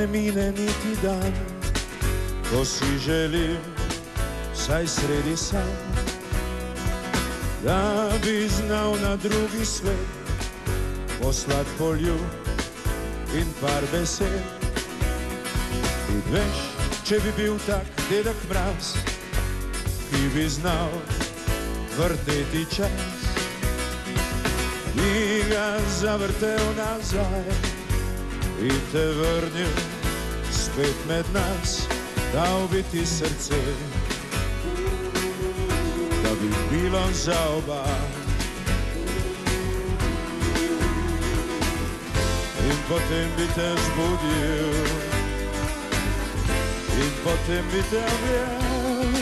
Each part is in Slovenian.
ne mine niti dan, ko si želim, saj sredi sam, da bi znal na drugi svet poslat poljub in par besed. In veš, če bi bil tak dedek mraz, ki bi znal vrteti čas, bi ga zavrtel nazaj in te vrnil spet med nas, dal bi ti srce, da bi bilo za oba. In potem bi te zbudil, in potem bi te objel.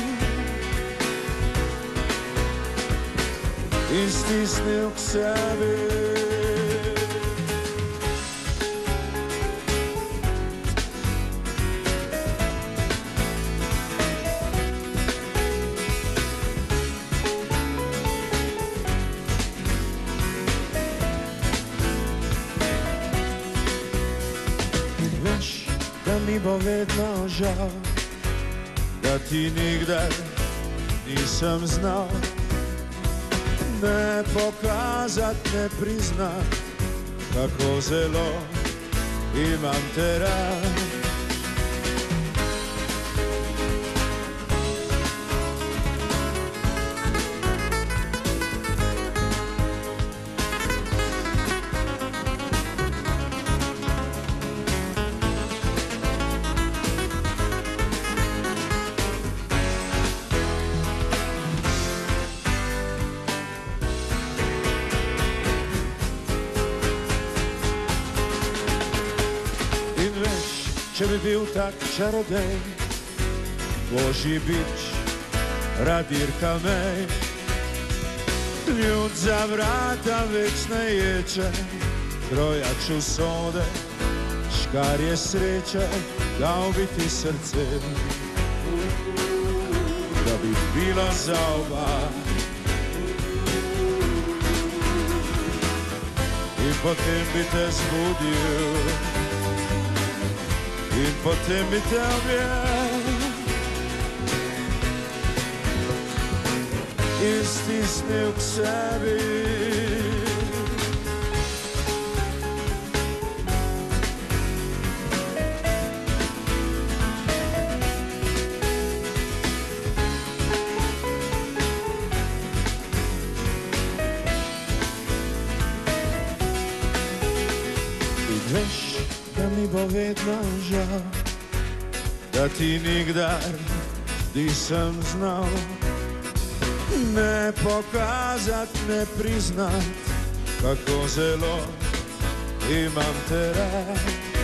In stisnil k sebi. Mi bo vedno žal, da ti nikdar nisem znal ne pokazat, ne priznat, kako zelo imam te rad. żeby był tak czarodej. Może być radirka mej. Ljud za vrata već ne ječe, krojaču sode, škar je sreća, dao bi ti srce. Da bi bila za oba. I potem bi te zbudio, il potem intervient. Ist dies nur Xavier? Mi bo vedno žal, da ti nikdar nisem znal ne pokazat, ne priznat, kako zelo imam te rad.